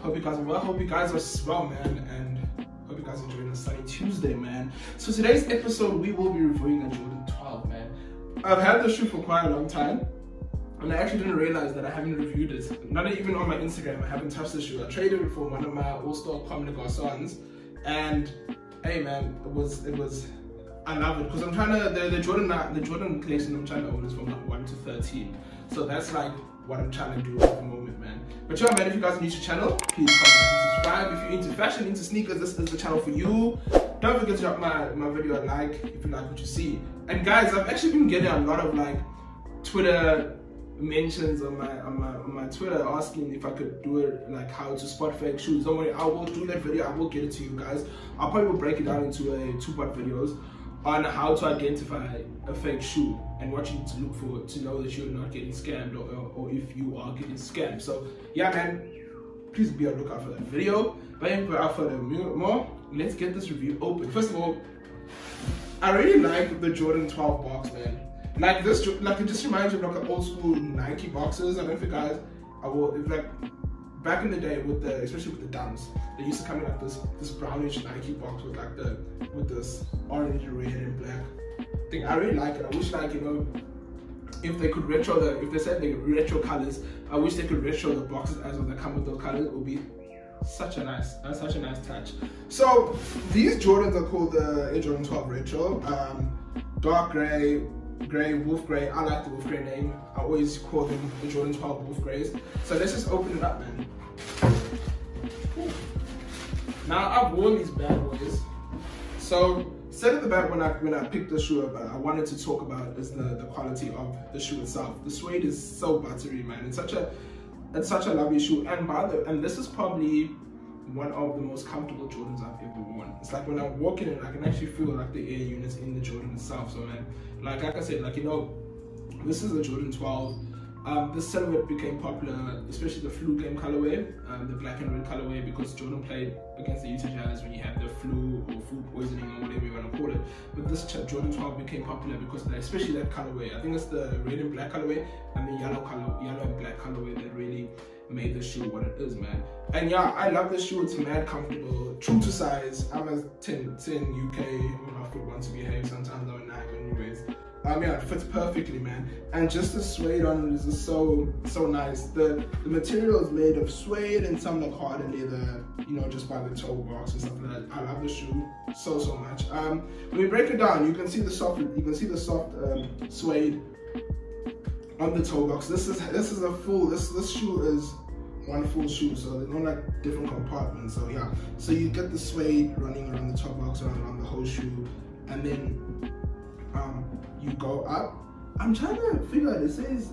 Hope you guys are well. Hope you guys are well, man. And hope you guys are enjoying a sunny Tuesday, man. So today's episode, we will be reviewing a Jordan 12, man. I've had this shoe for quite a long time. And I actually didn't realize that I haven't reviewed it. Not even on my Instagram, I haven't touched this shoe. I traded it for one of my All-Star Comme des Garçons. And hey man, it was it was I love it because I'm trying to the, the Jordan the Jordan collection I'm trying to own is from like one to thirteen. So that's like what I'm trying to do at the moment, man. But yeah, man, if you guys are new to channel, please comment and subscribe. If you're into fashion, into sneakers, this is the channel for you. Don't forget to drop my, my video a like if you like what you see. And guys, I've actually been getting a lot of like Twitter mentions on my on my on my Twitter asking if I could do it like how to spot fake shoes. Don't worry, I will do that video. I will get it to you guys. I'll probably break it down into a two-part videos on how to identify a fake shoe and what you need to look for to know that you're not getting scammed or, or, if you are getting scammed. So yeah, man, please be on lookout for that video. But without further more, let's get this review open. First of all, I really like the Jordan 12 box, man. Like this, like it just reminds me of like an old school Nike boxes. I don't know if you guys, I will, if like back in the day with the, especially with the Dunks, they used to come in like this this brownish Nike box with like the with this orange, red, and black thing. I really like it. I wish like you know if they could retro the if they said they could retro colors, I wish they could retro the boxes as well that come with those colors. It would be such a nice that's such a nice touch. So these Jordans are called the Air Jordan 12 Retro. Um, dark gray, gray, wolf gray. I like the wolf gray name. I always call them the Jordan 12 wolf grays. So let's just open it up, man. Now I've worn these bad boys. So said at the back when I when I picked the shoe up, I wanted to talk about is the, the quality of the shoe itself. The suede is so buttery, man. It's such a it's such a lovely shoe. And by the and this is probably one of the most comfortable Jordans I've ever worn. It's like when I walk in it, I can actually feel like the air units in the Jordan itself. So man, like like I said, like you know, this is a Jordan 12 um, this silhouette became popular, especially the flu game colorway, um, the black and red colorway, because Jordan played against the Utah Jazz when you had the flu or food poisoning or whatever you want to call it. But this Jordan 12 became popular because that, especially that colorway. I think it's the red and black colorway and the yellow color, yellow and black colorway that really made the shoe what it is, man. And yeah, I love this shoe. It's mad comfortable, true to size. I'm a 10, 10 UK. My foot wants to behave. Sometimes I'm a 9 anyways. Um, yeah, it fits perfectly, man. And just the suede on it is just so, so nice. The the material is made of suede and some like harder leather, you know, just by the toe box and stuff like that. I love the shoe so, so much. Um, when we break it down, you can see the soft, you can see the soft um, suede on the toe box. This is this is a full. This this shoe is one full shoe, so there's no like different compartments. So yeah, so you get the suede running around the toe box, around, around the whole shoe, and then you go up. I'm trying to figure out, it says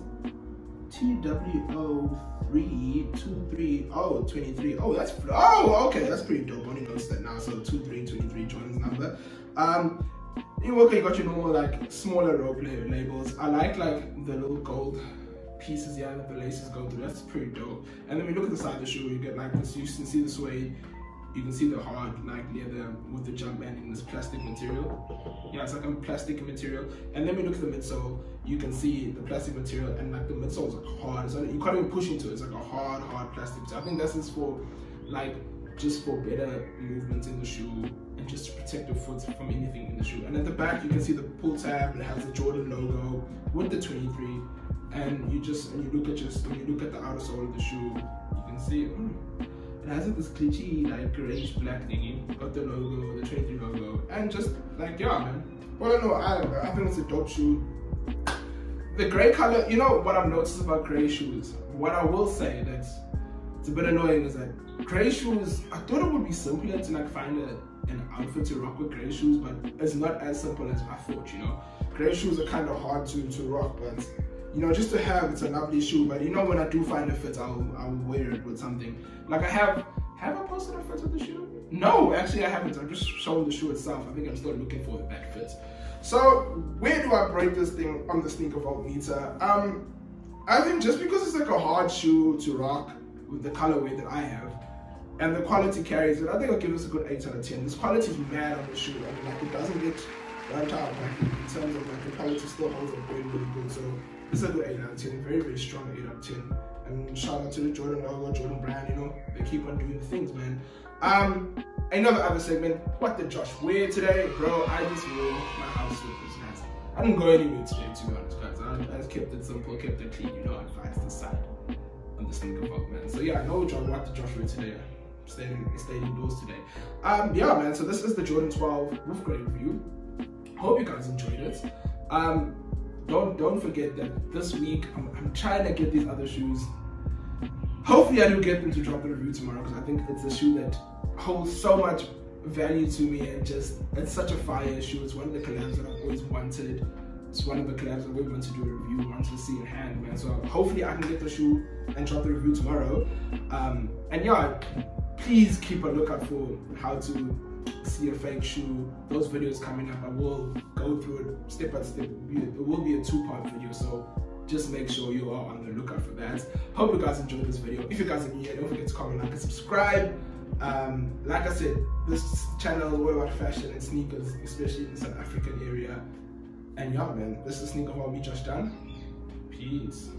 TWO323, oh, 23. Oh, that's, oh, okay, that's pretty dope. Only noticed that now, so 2323 Jordan's number. Um, you okay, you got your normal, like, smaller rope labels. I like, like, the little gold pieces yeah that the laces go through that's pretty dope and then we look at the side of the shoe you get like this you can see the suede you can see the hard like leather with the Jumpman in this plastic material. Yeah, it's like a plastic material. And then we look at the midsole, you can see the plastic material and like the midsole is like hard. So you can't even push into it. It's like a hard, hard plastic. So I think this is for like just for better movement in the shoe and just to protect your foot from anything in the shoe. And at the back, you can see the pull tab. It has the Jordan logo with the 23. And you just, and you look at just, when you look at the outer sole of the shoe, you can see, mm, it has this glitchy, like grayish black thingy. Got the logo, the 23 logo, and just like yeah, man. Well, no, I I think it's a dope shoe. The gray color, you know what I've noticed about gray shoes. What I will say that's it's a bit annoying is that gray shoes. I thought it would be simpler to like find a, an outfit to rock with gray shoes, but it's not as simple as I thought. You know, gray shoes are kind of hard to to rock, but you know, just to have, it's a lovely shoe. But you know, when I do find a fit, I'll, I'll wear it with something. Like I have, have I posted a fit with the shoe? No, actually I haven't. I'm just showing the shoe itself. I think I'm still looking for that fit. So where do I break this thing on the sneaker vault meter? Um, I think just because it's like a hard shoe to rock with the colorway that I have, and the quality carries it, I think I'll give a good 8 out of 10. This quality is mad on the shoe. I mean, like it doesn't get right out. Like in terms of like the quality still holds up really, really good. So it's a good 8 out of 10, very, very strong 8 out of 10. And shout out to the Jordan logo, Jordan brand, you know, they keep on doing the things, man. Um, another other segment, what did Josh wear today? Bro, I just wore my house slippers, guys. I didn't go anywhere today, to be honest, guys. I, I just kept it simple, kept it clean, you know, I advised the side on the sneaker vlog, man. So yeah, I know John, what did Josh wear today? Stayed, stayed indoors today. Um, yeah, man, so this is the Jordan 12 wolf gray review. Hope you guys enjoyed it. Um, don't don't forget that this week I'm, I'm trying to get these other shoes. Hopefully I do get them to drop the review tomorrow because I think it's a shoe that holds so much value to me and just it's such a fire shoe. It's one of the collabs that I've always wanted. It's one of the collabs I've always wanted to do a review, wanted to see in hand, man. So hopefully I can get the shoe and drop the review tomorrow. Um, and yeah, please keep a lookout for how to see a fake shoe. Those videos coming up, I will go through it step by step. It will be a two-part video, so just make sure you are on the lookout for that. Hope you guys enjoyed this video. If you guys are new here, don't forget to comment, like, and subscribe. Um, like I said, this channel is all about fashion and sneakers, especially in the South African area. And yeah, man, this is Sneaker Hobby Josh Dunn. Peace.